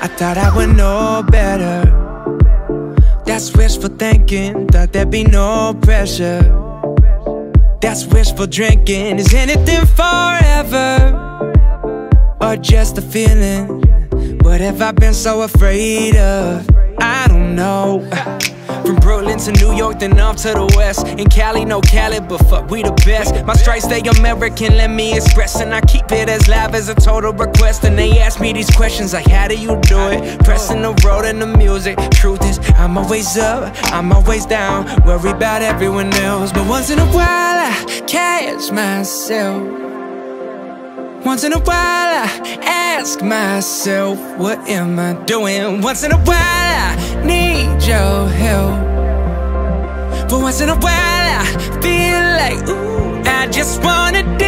I thought I would know better. That's wishful thinking, thought there'd be no pressure. That's wishful drinking. Is anything forever? Or just a feeling? What have I been so afraid of? Brooklyn to New York, then up to the west. In Cali, no Cali, but fuck, we the best. My stripes they American, let me express. And I keep it as live as a total request. And they ask me these questions like, how do you do it? Pressing the road and the music. Truth is, I'm always up, I'm always down. Worry about everyone else. But once in a while, I catch myself. Once in a while, I ask myself, what am I doing? Once in a while, I need your help. Once in a while, I feel like, ooh, I just wanna.